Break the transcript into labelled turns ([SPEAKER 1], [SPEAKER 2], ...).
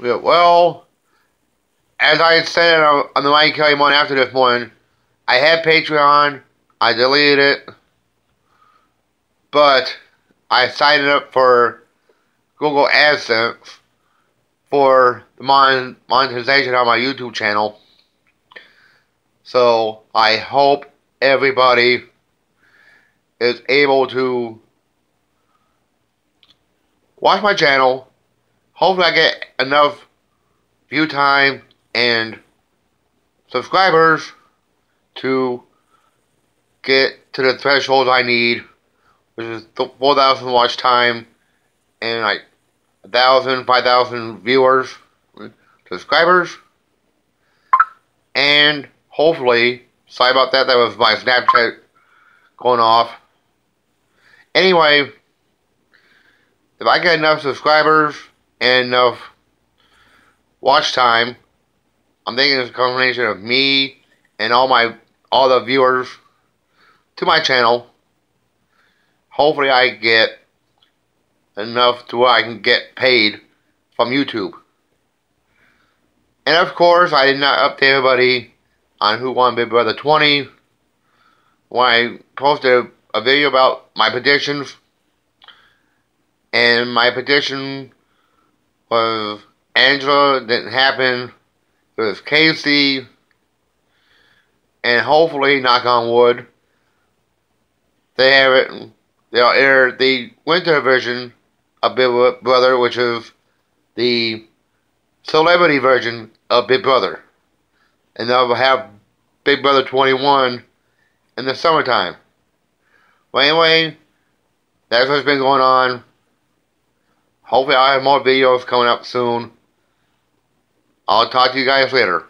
[SPEAKER 1] Well, as I had said on, on the Mike Kelly one after this morning, I had Patreon. I deleted it. But I signed up for Google AdSense for the mon monetization on my YouTube channel. So I hope everybody is able to watch my channel. Hopefully I get enough view time and subscribers to get to the threshold I need, which is 4,000 watch time and like 1,000, 5,000 viewers, subscribers, and hopefully, sorry about that, that was my Snapchat going off. Anyway, if I get enough subscribers enough watch time, I'm thinking it's a combination of me and all my all the viewers to my channel. Hopefully I get enough to where I can get paid from YouTube. And of course, I did not update everybody on who won Big Brother 20 when I posted a video about my predictions. And my prediction was Angela didn't happen. It was Kaycee, And hopefully, knock on wood, they have it. They'll air the winter version of Big Brother, which is the celebrity version of Big Brother. And they'll have Big Brother 21 in the summertime. Well, anyway, that's what's been going on. Hopefully, I'll have more videos coming up soon. I'll talk to you guys later.